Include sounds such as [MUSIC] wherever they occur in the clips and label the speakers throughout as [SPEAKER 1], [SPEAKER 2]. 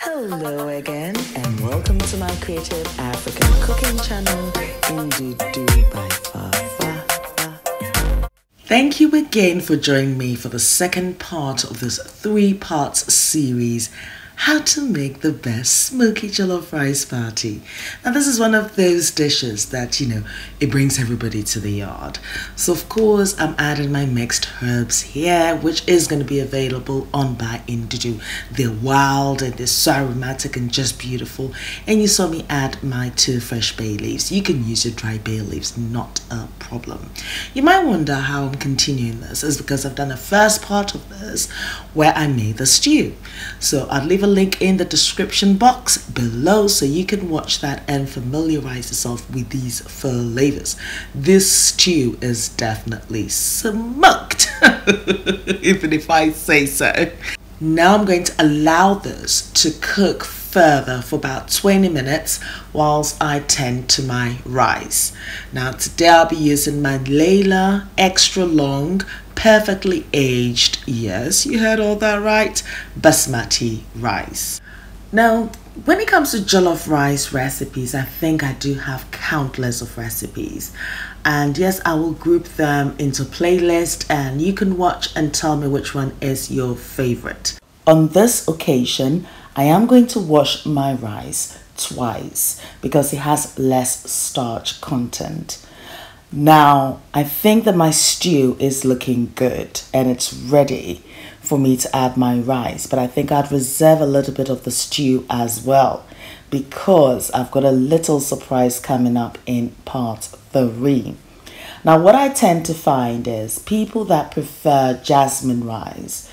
[SPEAKER 1] Hello again, and welcome to my creative African cooking channel, Ndudu by Fafa. Thank you again for joining me for the second part of this three parts series how to make the best smoky jollof rice party. Now, this is one of those dishes that, you know, it brings everybody to the yard. So, of course, I'm adding my mixed herbs here, which is going to be available on Buy Ndudu. They're wild and they're so aromatic and just beautiful. And you saw me add my two fresh bay leaves. You can use your dry bay leaves, not a problem. You might wonder how I'm continuing this. Is because I've done a first part of this where I made the stew. So, I'll leave a link in the description box below so you can watch that and familiarize yourself with these flavors. This stew is definitely smoked, [LAUGHS] even if I say so. Now I'm going to allow this to cook further for about 20 minutes whilst I tend to my rice. Now today I'll be using my Layla extra long perfectly aged, yes, you heard all that right, basmati rice. Now, when it comes to jollof rice recipes, I think I do have countless of recipes. And yes, I will group them into playlist and you can watch and tell me which one is your favorite. On this occasion, I am going to wash my rice twice because it has less starch content. Now, I think that my stew is looking good and it's ready for me to add my rice, but I think I'd reserve a little bit of the stew as well because I've got a little surprise coming up in part three. Now, what I tend to find is people that prefer jasmine rice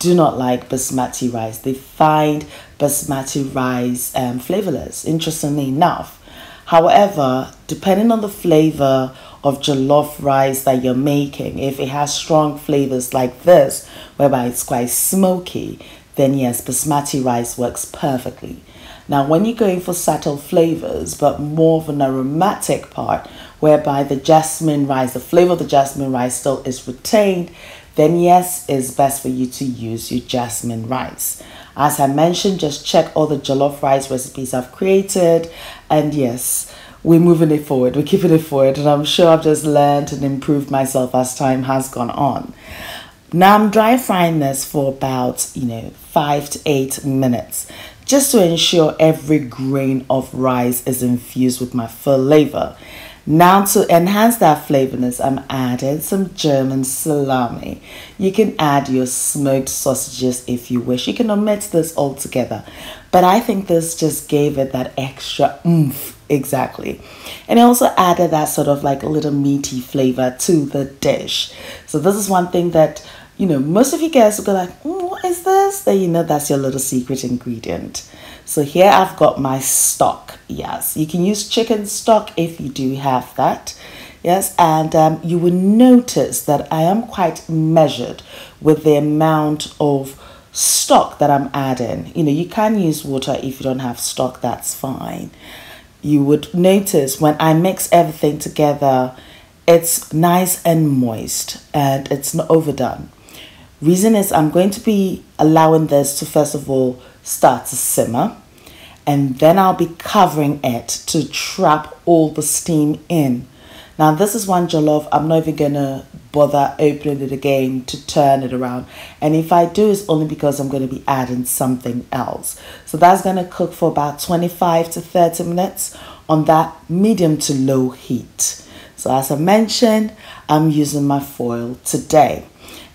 [SPEAKER 1] do not like basmati rice. They find basmati rice um, flavorless, interestingly enough. However, depending on the flavor of jollof rice that you're making, if it has strong flavors like this, whereby it's quite smoky, then yes, basmati rice works perfectly. Now, when you're going for subtle flavors, but more of an aromatic part, whereby the jasmine rice, the flavor of the jasmine rice still is retained, then yes, it's best for you to use your jasmine rice. As I mentioned, just check all the jollof rice recipes I've created. And yes, we're moving it forward, we're keeping it forward. And I'm sure I've just learned and improved myself as time has gone on. Now I'm dry frying this for about, you know, five to eight minutes just to ensure every grain of rice is infused with my flavor. Now to enhance that flavorness, I'm adding some German salami. You can add your smoked sausages if you wish. You can omit this altogether. But I think this just gave it that extra oomph exactly. And I also added that sort of like a little meaty flavor to the dish. So this is one thing that you know, most of you guys will go like, mm, what is this? Then you know that's your little secret ingredient. So here I've got my stock. Yes, you can use chicken stock if you do have that. Yes, and um, you will notice that I am quite measured with the amount of stock that I'm adding. You know, you can use water if you don't have stock, that's fine. You would notice when I mix everything together, it's nice and moist and it's not overdone. Reason is I'm going to be allowing this to first of all start to simmer and then I'll be covering it to trap all the steam in. Now this is one jollof, I'm not even gonna bother opening it again to turn it around. And if I do, it's only because I'm gonna be adding something else. So that's gonna cook for about 25 to 30 minutes on that medium to low heat. So as I mentioned, I'm using my foil today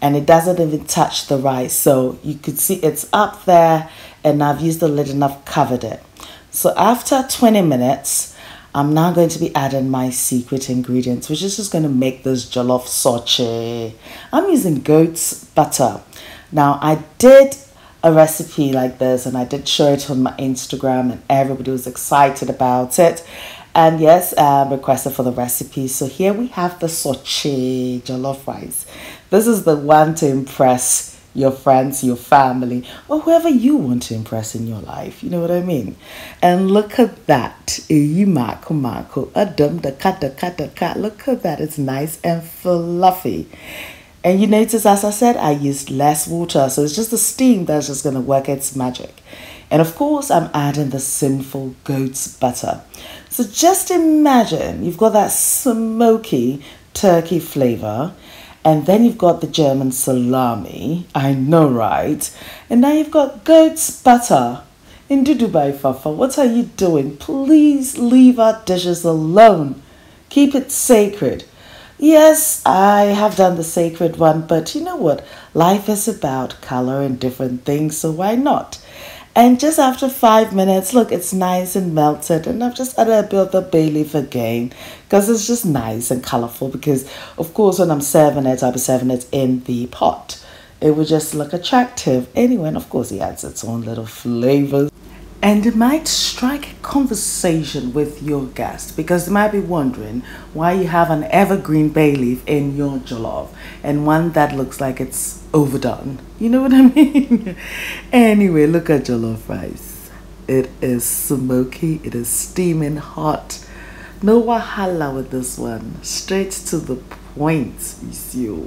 [SPEAKER 1] and it doesn't even touch the rice. So you could see it's up there and I've used the lid and I've covered it. So after 20 minutes, I'm now going to be adding my secret ingredients, which is just going to make this jollof soche. I'm using goat's butter. Now, I did a recipe like this and I did show it on my Instagram and everybody was excited about it. And yes, um, requested for the recipe. So here we have the soche jollof rice. This is the one to impress your friends, your family, or whoever you want to impress in your life. You know what I mean? And look at that. Look at that. It's nice and fluffy. And you notice, as I said, I used less water. So it's just the steam that's just going to work its magic. And of course, I'm adding the sinful goat's butter. So just imagine you've got that smoky turkey flavor. And then you've got the German salami. I know, right? And now you've got goat's butter. In Dubai, Fafa, what are you doing? Please leave our dishes alone. Keep it sacred. Yes, I have done the sacred one, but you know what? Life is about color and different things, so why not? And just after five minutes, look, it's nice and melted. And I've just added a bit of the bay leaf again because it's just nice and colorful. Because, of course, when I'm serving it, I'll be serving it in the pot. It would just look attractive anyway. And of course, it adds its own little flavors and it might strike a conversation with your guest because they might be wondering why you have an evergreen bay leaf in your jollof and one that looks like it's overdone. You know what I [LAUGHS] mean? anyway, look at jollof rice. It is smoky, it is steaming hot. No wahala with this one. Straight to the point, you.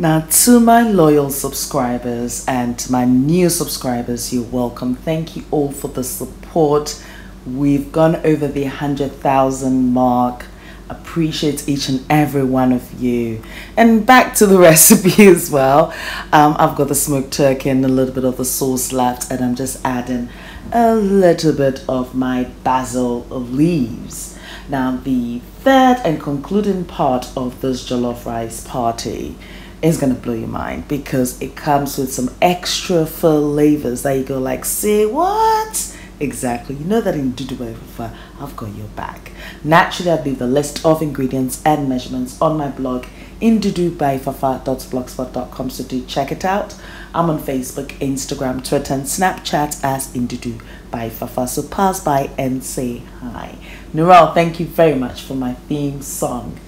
[SPEAKER 1] Now, to my loyal subscribers and to my new subscribers, you're welcome. Thank you all for the support. We've gone over the 100,000 mark. Appreciate each and every one of you. And back to the [LAUGHS] recipe as well. Um, I've got the smoked turkey and a little bit of the sauce left, and I'm just adding a little bit of my basil leaves. Now, the third and concluding part of this jollof rice party is gonna blow your mind because it comes with some extra flavors that you go like, say what? Exactly. You know that Ndudu I've got your back. Naturally, I'll leave the list of ingredients and measurements on my blog ndudubyfafa.blogspot.com so do check it out. I'm on Facebook, Instagram, Twitter, and Snapchat as Ndudu by Fafa. So pass by and say hi. Noral, thank you very much for my theme song.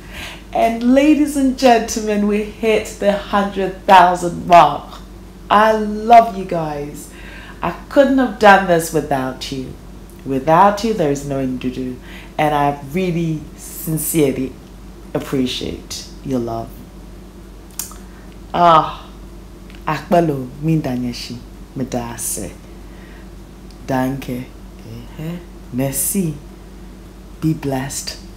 [SPEAKER 1] And ladies and gentlemen, we hit the 100,000 mark. I love you guys. I couldn't have done this without you. Without you, there is no Ndudu. And I really, sincerely appreciate your love. Ah, akbalo mindanyeshi medase. Danke. Merci. Be blessed.